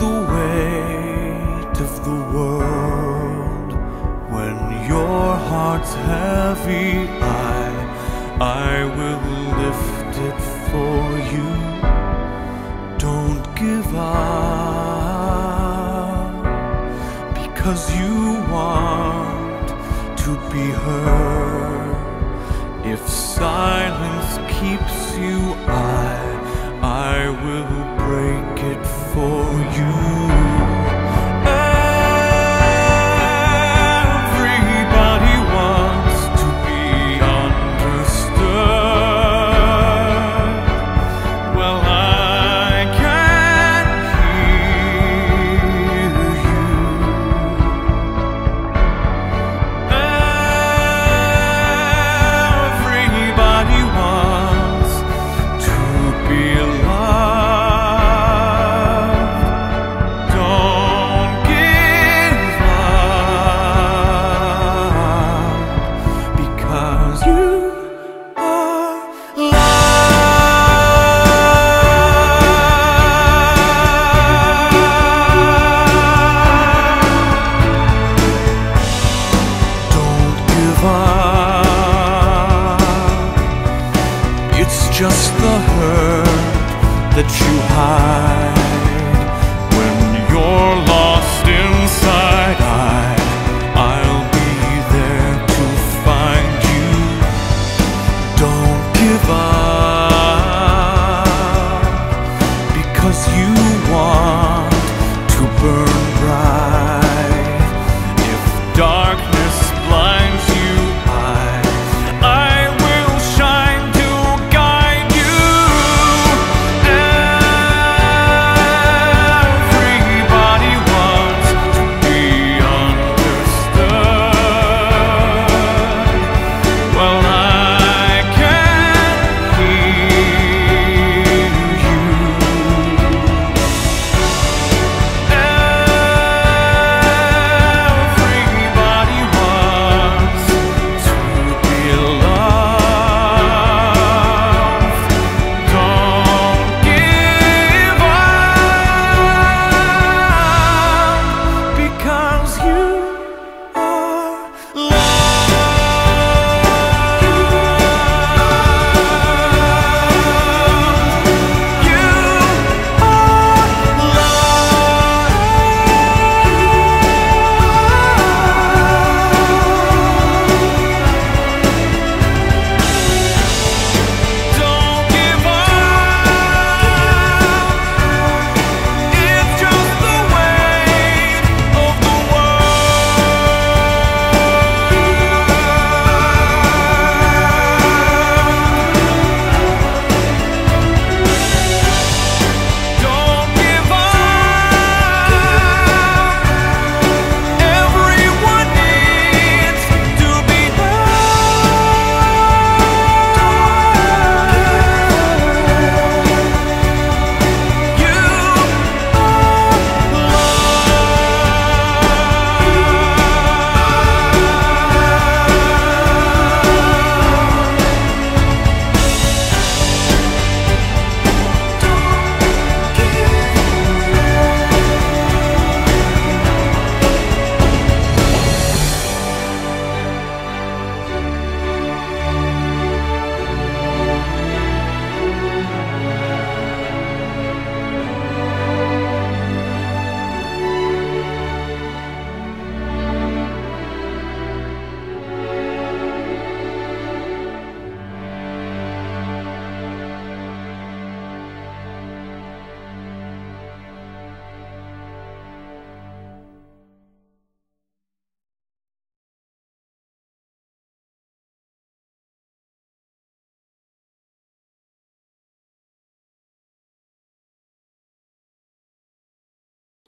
the weight of the world. When your heart's heavy, I, I will lift it for you. Don't give up because you want to be heard. If silence keeps you, I, I will break it for you.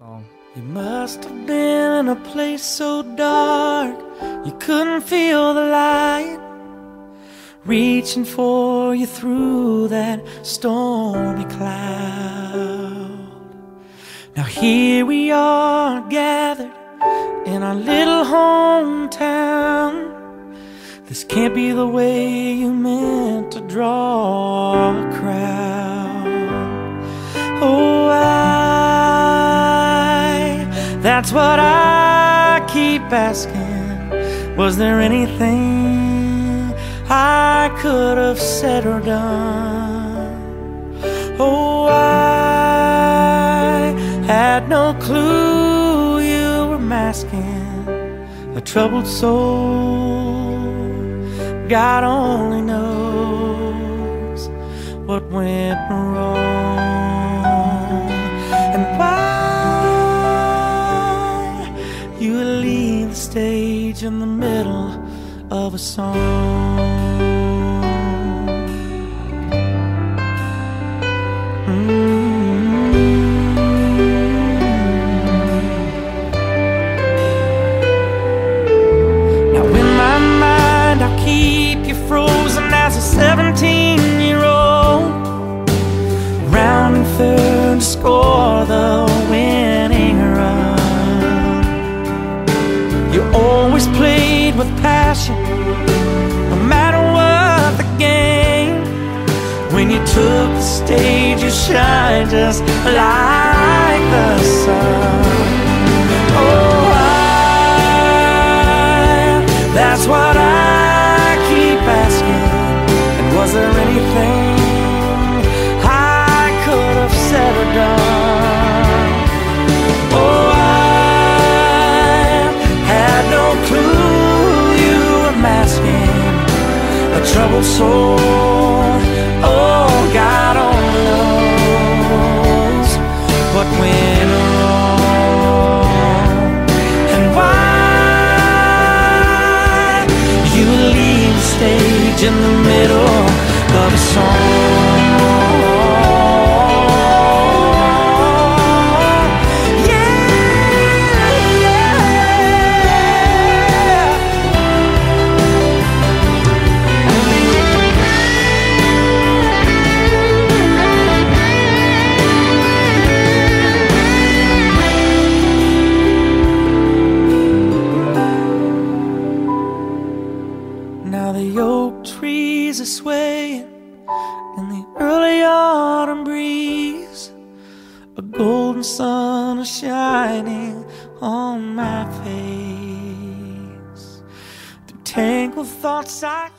Song. You must have been in a place so dark you couldn't feel the light reaching for you through that stormy cloud. Now here we are gathered in our little hometown. This can't be the way you meant to draw a crowd. That's what I keep asking. Was there anything I could have said or done? Oh, I had no clue you were masking a troubled soul. God only knows what went wrong in the middle of a song. Took the stage you shine just like the sun Oh, I, that's what I keep asking. And was there anything I could have said or done? Oh, I had no clue you were masking a troubled soul. In the middle trees are swaying in the early autumn breeze. A golden sun is shining on my face. Through tangled thoughts I.